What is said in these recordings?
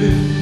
Yeah.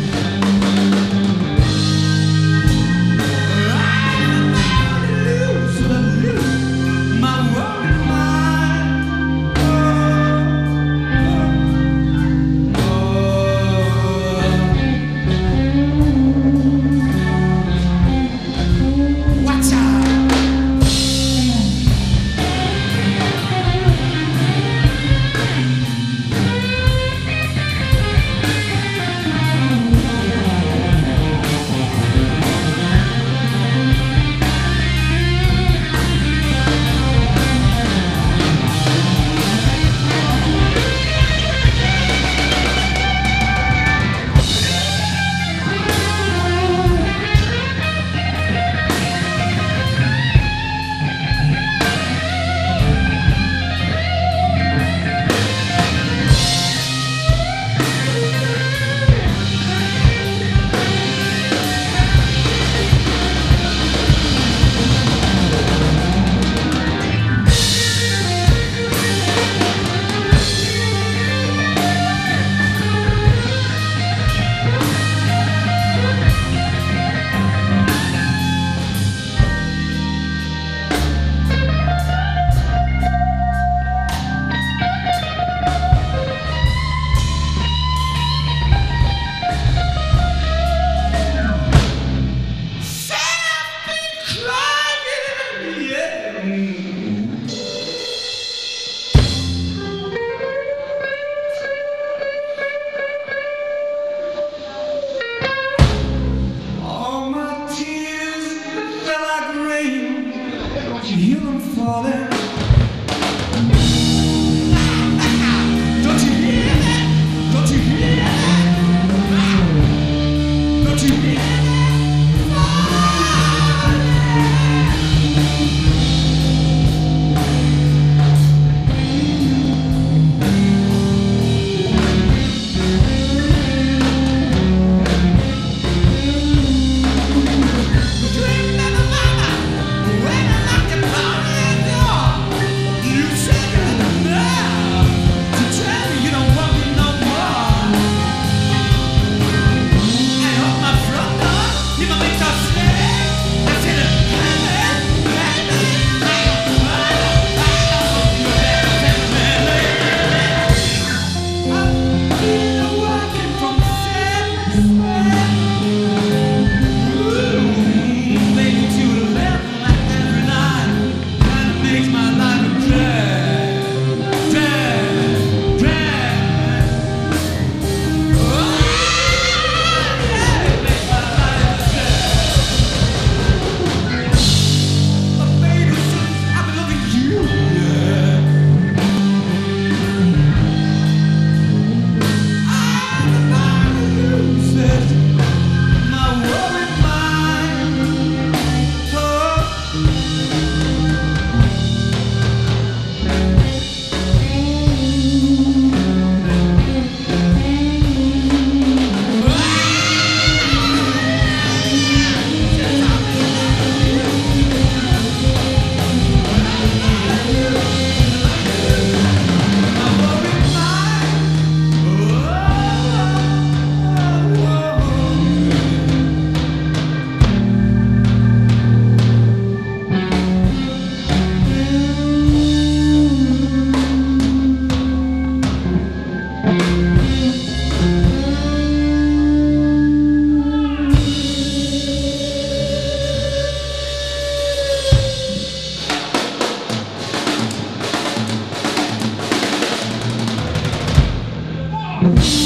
Mm-hmm.